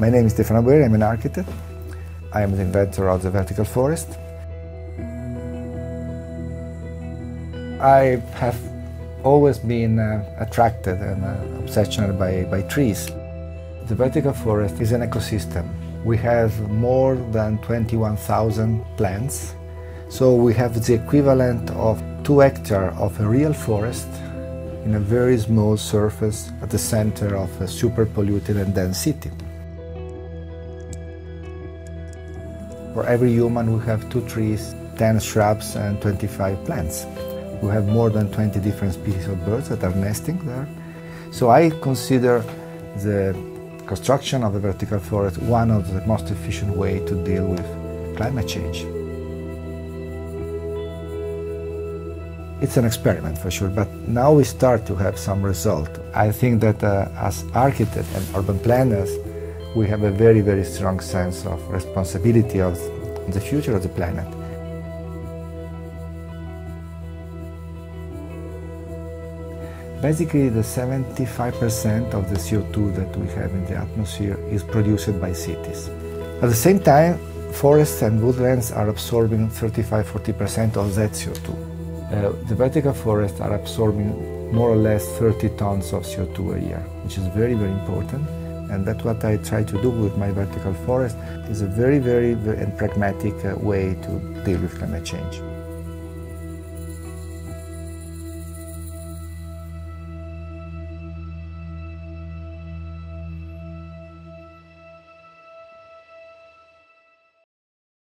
My name is Stefano Boeri, I'm an architect. I am the inventor of the vertical forest. I have always been uh, attracted and uh, obsessioned by, by trees. The vertical forest is an ecosystem. We have more than 21,000 plants, so we have the equivalent of two hectares of a real forest in a very small surface at the center of a super polluted and dense city. For every human, we have two trees, 10 shrubs, and 25 plants. We have more than 20 different species of birds that are nesting there. So I consider the construction of a vertical forest one of the most efficient way to deal with climate change. It's an experiment for sure, but now we start to have some result. I think that uh, as architects and urban planners, we have a very, very strong sense of responsibility of the future of the planet. Basically, the 75% of the CO2 that we have in the atmosphere is produced by cities. At the same time, forests and woodlands are absorbing 35-40% of that CO2. Uh, the vertical forests are absorbing more or less 30 tons of CO2 a year, which is very, very important. And that's what I try to do with my vertical forest. is a very, very, very and pragmatic uh, way to deal with climate change.